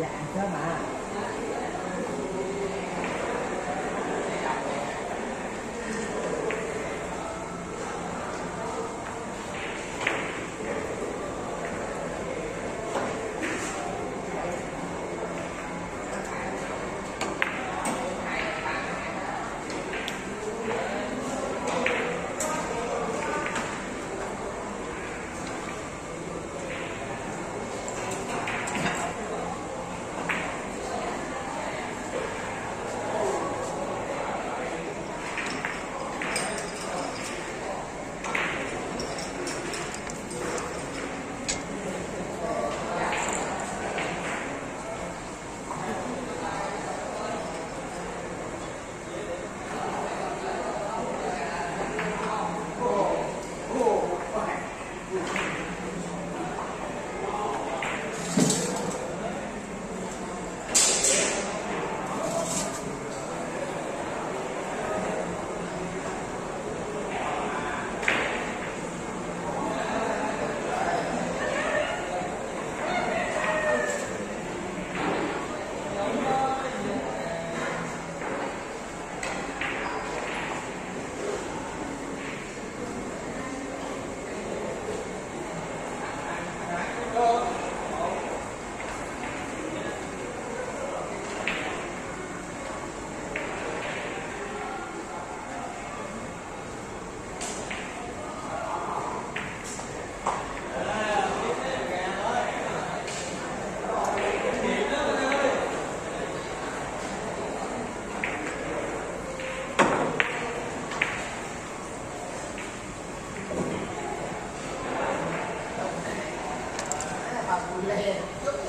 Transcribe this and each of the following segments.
dạ, dạ, dạ. Yeah.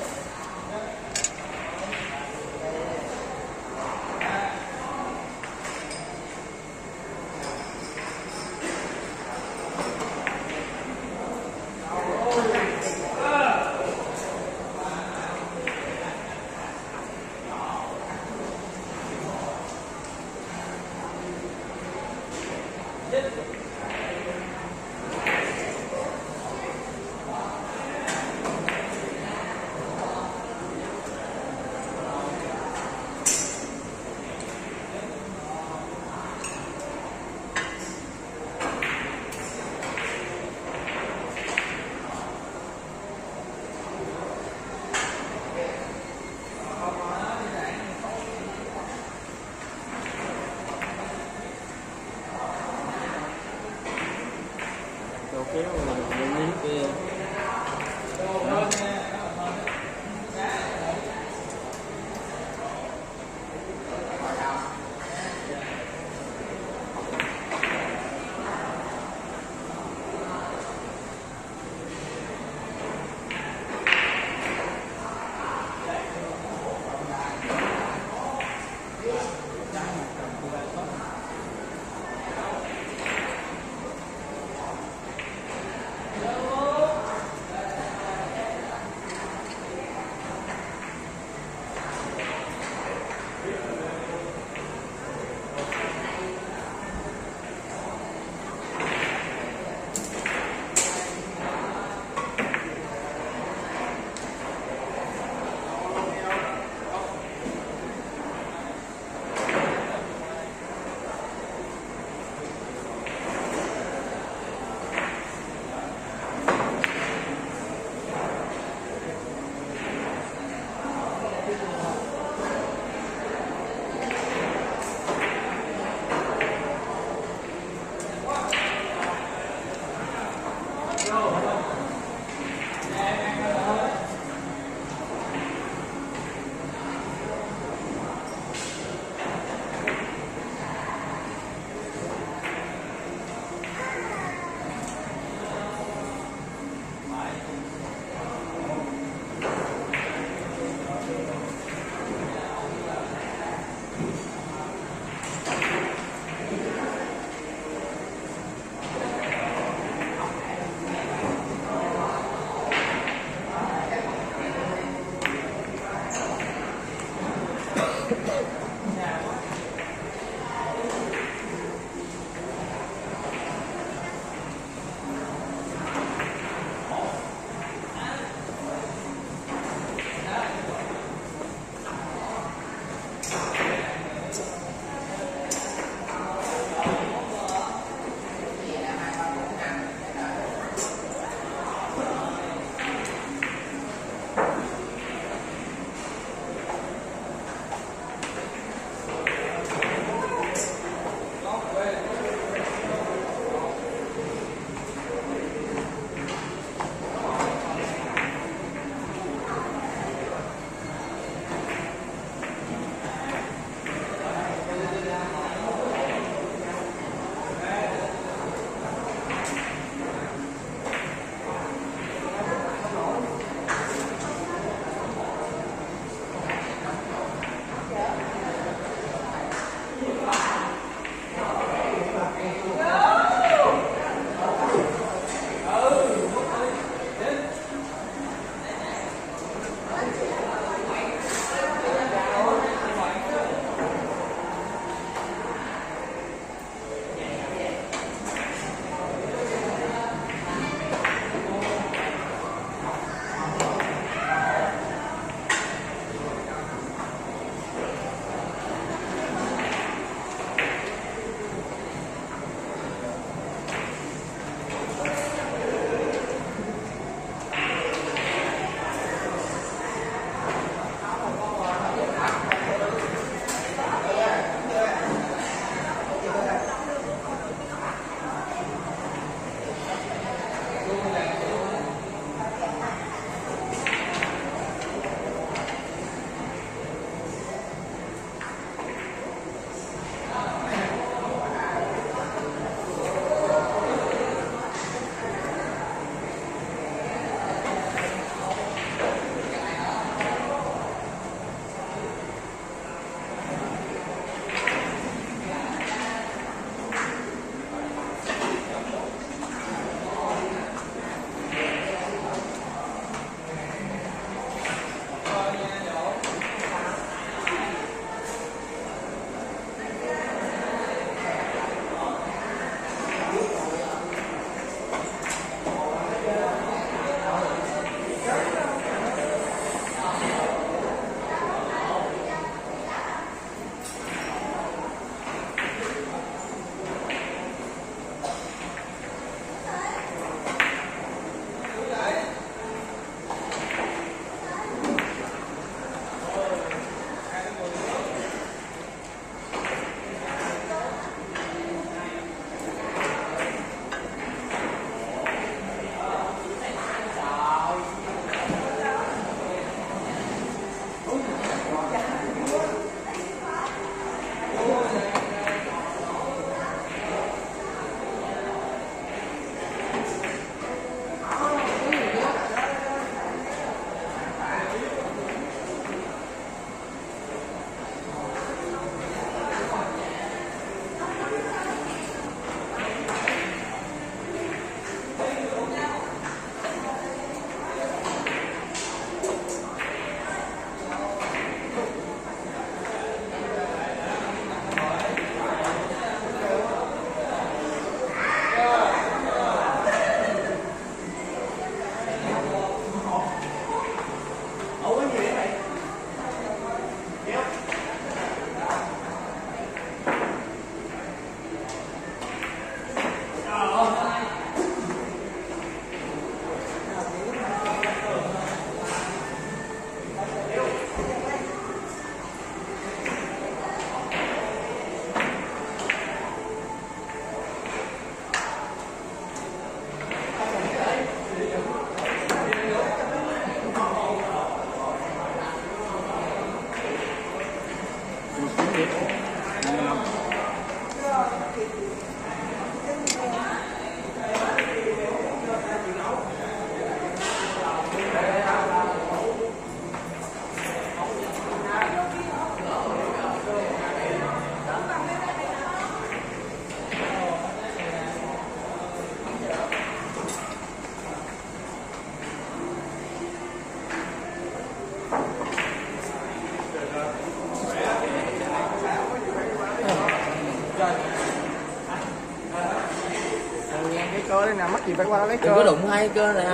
cơ đây nè mắc gì phải qua đó lấy cơ. đừng có đụng hai cơ nè.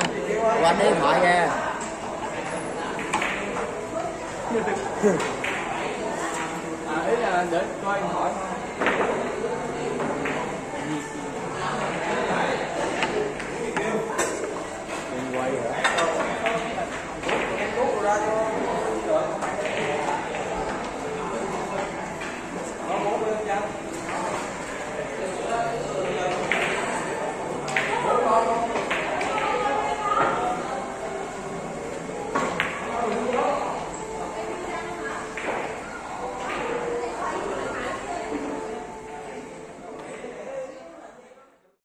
Qua đây hỏi nha à, ý là để coi hỏi quay hả? Em ra cho